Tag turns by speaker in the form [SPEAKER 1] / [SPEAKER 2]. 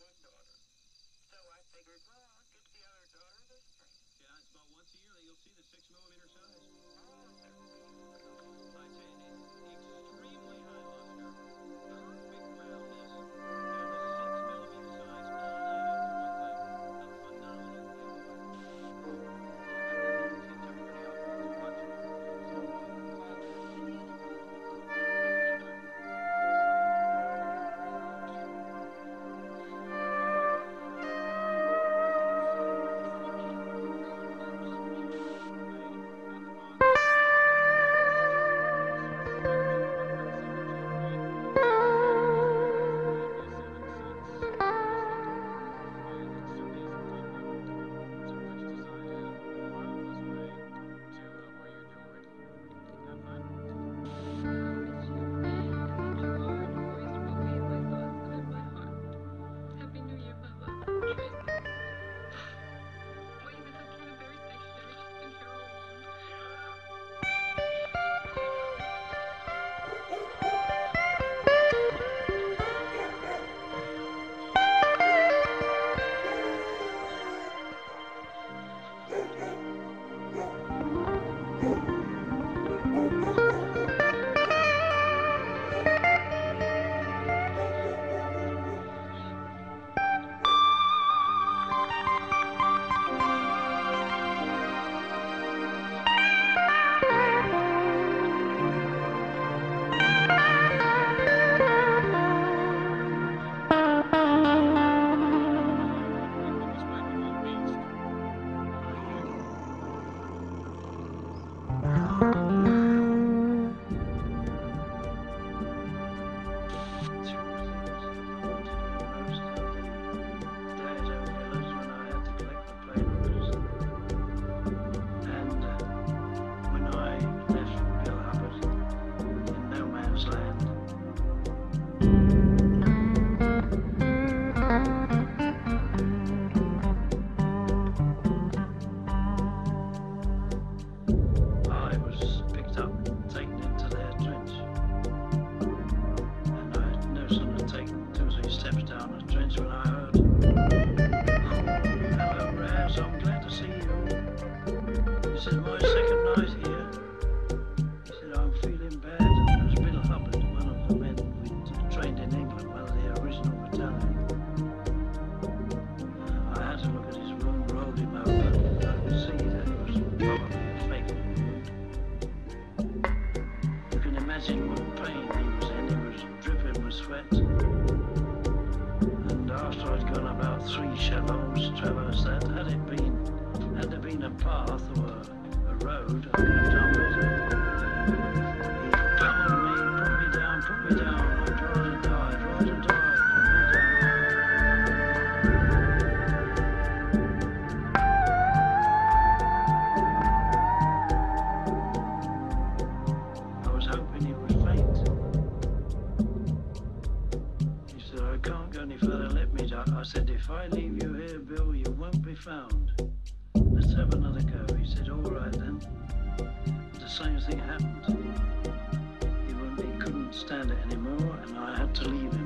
[SPEAKER 1] one daughter. So I figured, well, I'll get the other daughter this spring.
[SPEAKER 2] Yeah, it's about once a year that you'll see the six millimeter size.
[SPEAKER 1] Oh,
[SPEAKER 3] This is my second night here. He said, I'm feeling bad. Path or a, a road, I could have done better. Me, put me down, put me down. I'd rather die, I'd rather die, put me down. I was hoping he would faint. He said, I can't go any further, let me die. I said, if I leave you here, Bill, you won't be found. Let's have another go. He said, all right then. The same thing happened. He, he couldn't stand it anymore, and I had to leave him.